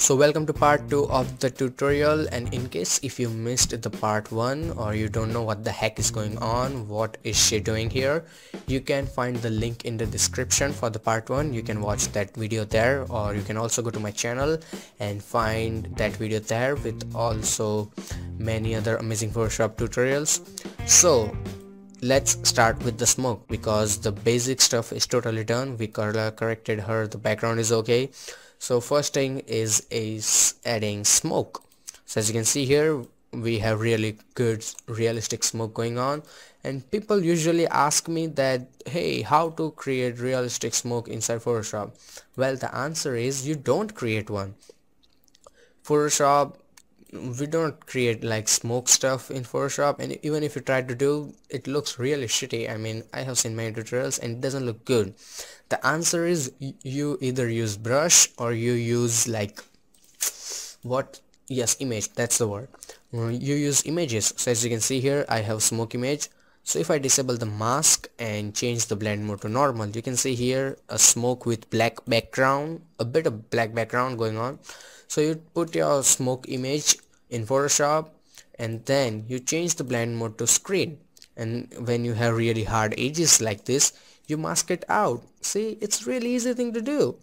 so welcome to part 2 of the tutorial. And in case if you missed the part 1 or you don't know what the heck is going on what is she doing here you can find the link in the description for the part 1 you can watch that video there or you can also go to my channel and find that video there with also many other amazing Photoshop tutorials. So let's start with the smoke because the basic stuff is totally done. We color corrected her. The background is okay so first thing is is adding smoke. So as you can see here we have really good realistic smoke going on. And people usually ask me that hey how to create realistic smoke inside Photoshop? Well the answer is you don't create one. Photoshop we don't create like smoke stuff in Photoshop and even if you try to do it looks really shitty. I mean I have seen many tutorials and it doesn't look good. The answer is you either use brush or you use like what? Yes image. That's the word. Uh, you use images. So as you can see here I have smoke image. So if I disable the mask and change the blend mode to normal you can see here a smoke with black background a bit of black background going on so you put your smoke image in Photoshop and then you change the blend mode to screen. And when you have really hard edges like this you mask it out. See it's really easy thing to do.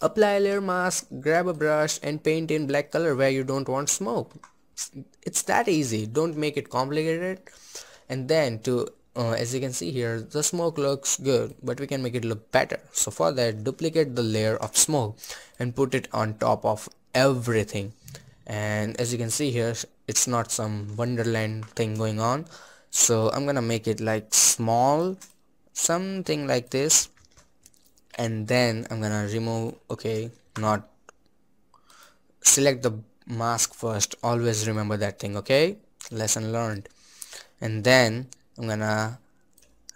Apply a layer mask grab a brush and paint in black color where you don't want smoke. It's that easy. Don't make it complicated. And then to uh, as you can see here the smoke looks good but we can make it look better. So for that duplicate the layer of smoke and put it on top of everything. And as you can see here it's not some wonderland thing going on. So I'm gonna make it like small something like this. And then I'm gonna remove okay not select the mask first. Always remember that thing okay? Lesson learned. And then I'm gonna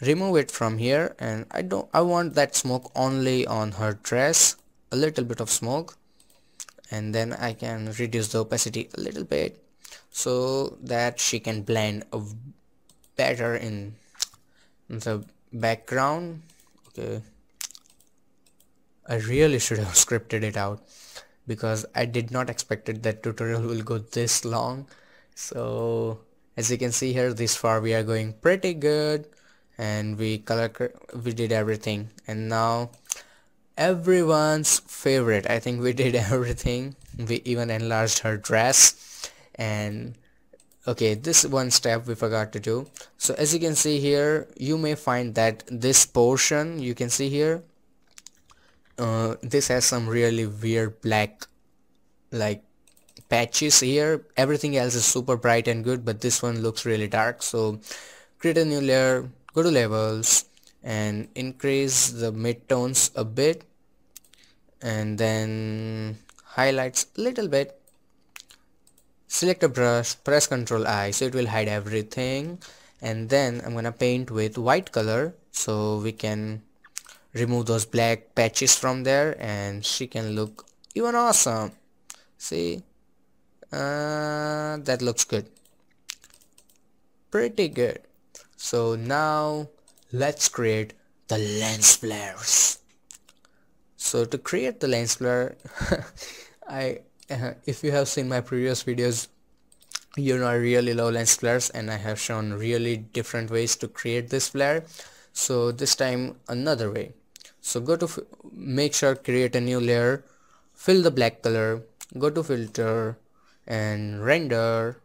remove it from here and I don't I want that smoke only on her dress a little bit of smoke and then I can reduce the opacity a little bit so that she can blend better in the background. Okay. I really should have scripted it out because I did not expect that tutorial will go this long. So as you can see here this far we are going pretty good and we color we did everything. And now everyone's favorite. I think we did everything. We even enlarged her dress. And okay this one step we forgot to do. So as you can see here you may find that this portion you can see here uh, this has some really weird black like patches here. Everything else is super bright and good but this one looks really dark. So create a new layer go to levels and increase the midtones a bit and then highlights a little bit. Select a brush press ctrl I so it will hide everything. And then I'm gonna paint with white color so we can remove those black patches from there and she can look even awesome. See uh, that looks good. Pretty good. So now let's create the lens flares. So to create the lens flare I uh, if you have seen my previous videos you know I really low lens flares and I have shown really different ways to create this flare. So this time another way. So go to make sure create a new layer fill the black color go to filter and render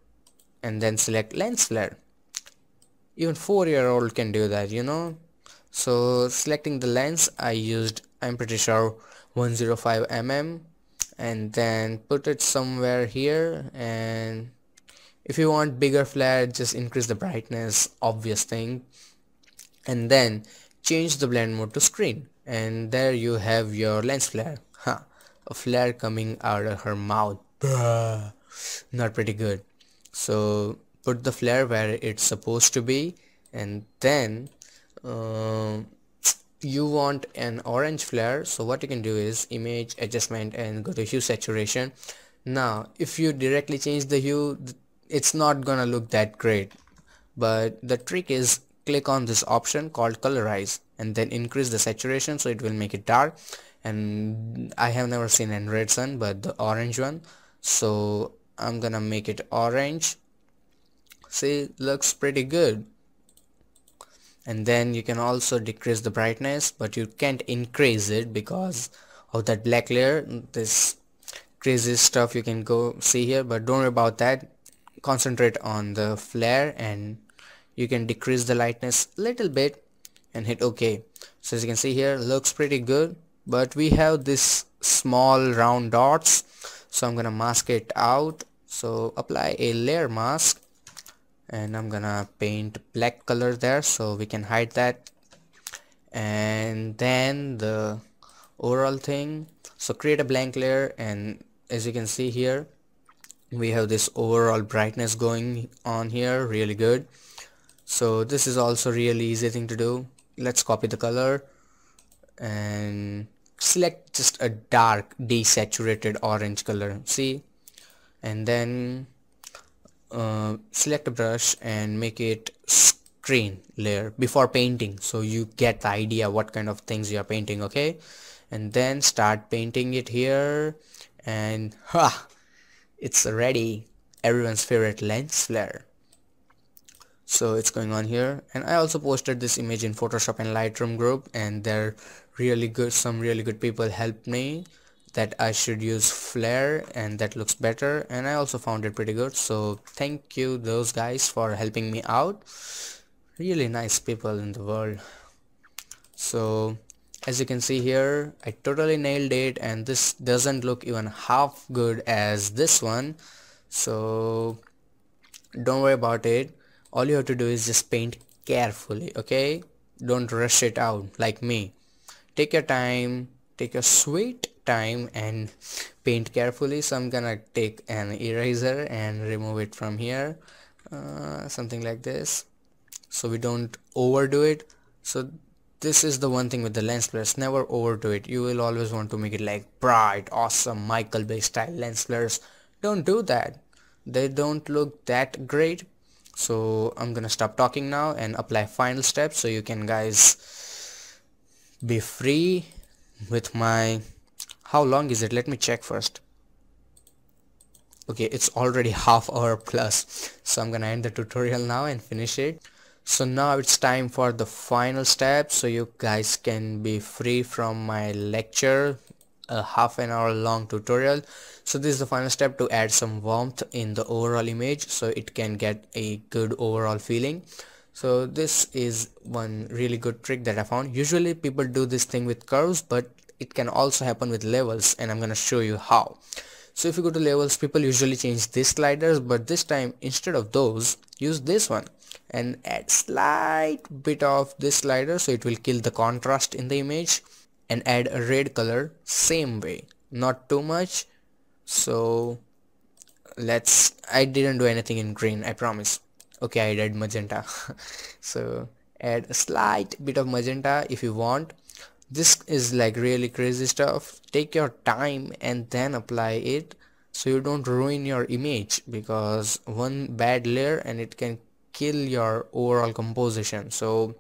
and then select lens flare even four year old can do that you know? So selecting the lens I used I'm pretty sure 105 mm and then put it somewhere here and if you want bigger flare just increase the brightness obvious thing. And then change the blend mode to screen and there you have your lens flare. Huh a flare coming out of her mouth. Bruh. Not pretty good. So put the flare where it's supposed to be and then uh, you want an orange flare. So what you can do is image adjustment and go to hue saturation. Now if you directly change the hue it's not gonna look that great. But the trick is click on this option called colorize and then increase the saturation so it will make it dark. And I have never seen a red sun but the orange one. So I'm gonna make it orange. See looks pretty good. And then you can also decrease the brightness but you can't increase it because of that black layer. This crazy stuff you can go see here but don't worry about that. Concentrate on the flare and you can decrease the lightness a little bit and hit ok so as you can see here looks pretty good but we have this small round dots. So I'm gonna mask it out so apply a layer mask. And I'm gonna paint black color there so we can hide that. And then the overall thing. So create a blank layer and as you can see here we have this overall brightness going on here really good. So this is also really easy thing to do. Let's copy the color and select just a dark desaturated orange color. See and then uh, select a brush and make it screen layer before painting. So you get the idea what kind of things you are painting okay? And then start painting it here and ha! It's ready. Everyone's favorite lens flare. So it's going on here. And I also posted this image in Photoshop and Lightroom group and they're really good some really good people helped me that I should use flare and that looks better and I also found it pretty good. So thank you those guys for helping me out. Really nice people in the world. So as you can see here I totally nailed it and this doesn't look even half good as this one. So don't worry about it. All you have to do is just paint carefully okay? Don't rush it out like me. Take your time take your sweet time and paint carefully. So I'm gonna take an eraser and remove it from here uh, something like this. So we don't overdo it. So this is the one thing with the lens flares never overdo it. You will always want to make it like bright awesome Michael Bay style lens flares don't do that. They don't look that great. So I'm gonna stop talking now and apply final steps so you can guys be free with my how long is it? Let me check first. Okay it's already half hour plus. So I'm gonna end the tutorial now and finish it. So now it's time for the final step. So you guys can be free from my lecture a half an hour long tutorial. So this is the final step to add some warmth in the overall image so it can get a good overall feeling. So this is one really good trick that I found. Usually people do this thing with curves but it can also happen with levels and I'm gonna show you how. So if you go to levels people usually change these sliders but this time instead of those use this one. And add slight bit of this slider so it will kill the contrast in the image and add a red color same way. Not too much. So let's I didn't do anything in green I promise. Okay I did magenta. So add a slight bit of magenta if you want this is like really crazy stuff. Take your time and then apply it so you don't ruin your image because one bad layer and it can kill your overall composition. So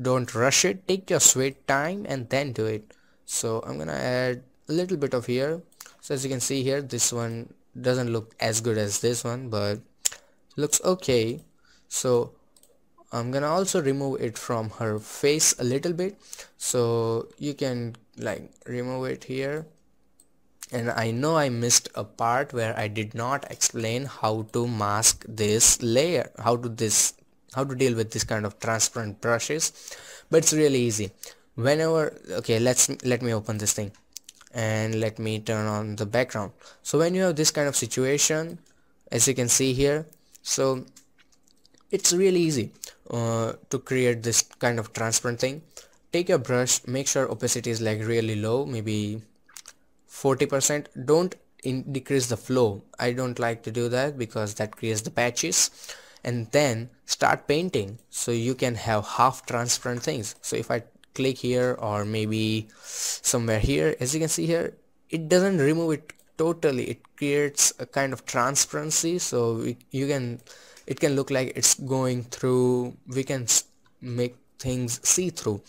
don't rush it. Take your sweet time and then do it. So I'm gonna add a little bit of here. So as you can see here this one doesn't look as good as this one but looks okay. So I'm gonna also remove it from her face a little bit. So you can like remove it here. And I know I missed a part where I did not explain how to mask this layer how to this how to deal with this kind of transparent brushes. But it's really easy. Whenever okay let's let me open this thing and let me turn on the background. So when you have this kind of situation as you can see here so it's really easy uh, to create this kind of transparent thing. Take your brush make sure opacity is like really low maybe 40% don't decrease the flow. I don't like to do that because that creates the patches. And then start painting so you can have half transparent things. So if I click here or maybe somewhere here as you can see here it doesn't remove it totally. It creates a kind of transparency so we, you can it can look like it's going through we can make things see through.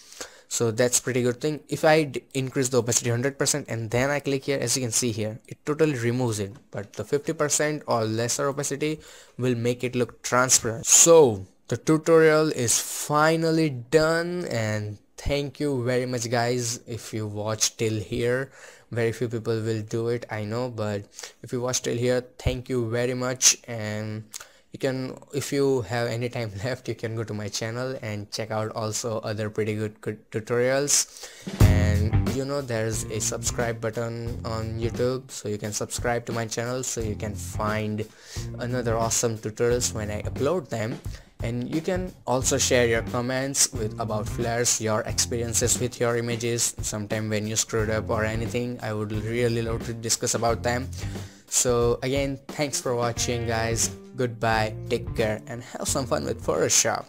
So that's pretty good thing. If I increase the opacity 100% and then I click here as you can see here it totally removes it. But the 50% or lesser opacity will make it look transparent. So the tutorial is finally done and thank you very much guys. If you watch till here very few people will do it I know but if you watch till here thank you very much and you can if you have any time left you can go to my channel and check out also other pretty good, tutorials. And you know there's a subscribe button on youtube so you can subscribe to my channel so you can find another awesome tutorials when i upload them. And you can also share your comments with about flares your experiences with your images. Sometime when you screwed up or anything i would really love to discuss about them. So again thanks for watching guys goodbye take care and have some fun with photoshop